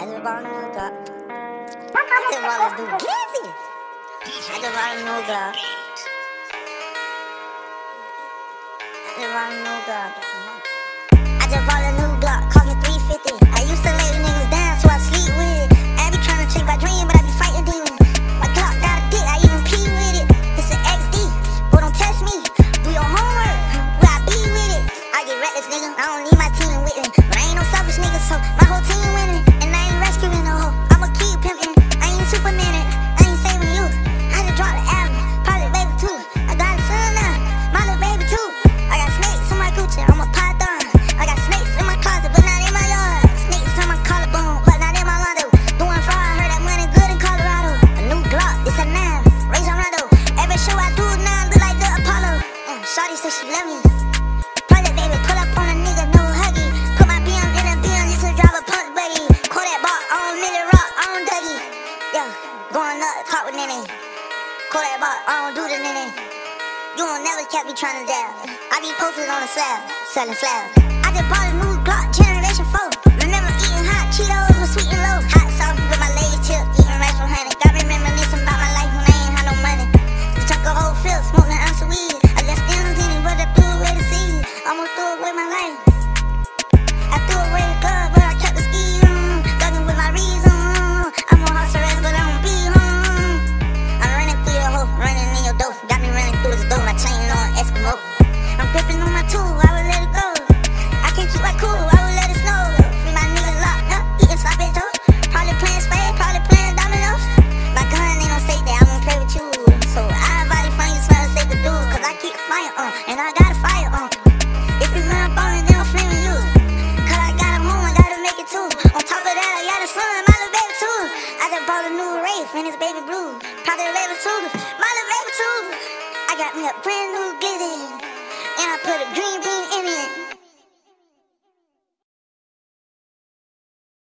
I just bought a new Glock. I just bought a new Glizzy. I just bought a new Glock. I just bought a new Glock. I just bought a Shawty said she love me. It, baby, pull up on a nigga, no huggy. Put my BM in a BM, used to drive a punk buddy. Call that bar, on Milly Rock, on Dougie. Yeah, going up, talk with Nene. Call that bar, I don't do the nay-nay. You won't never catch me trying to dab. I be posted on the slab, selling slabs. I just bought a new Glock, Generation 4. Remember eating hot Cheetos and I got a fire. uh. If you run up on it, then I'm flaming you. Cause I got a move, I gotta make it too. On top of that, I got a son, my little baby too. I just bought a new Wraith and it's baby blue. Probably a baby too, my little baby too. I got me a brand new glizzy, and I put a green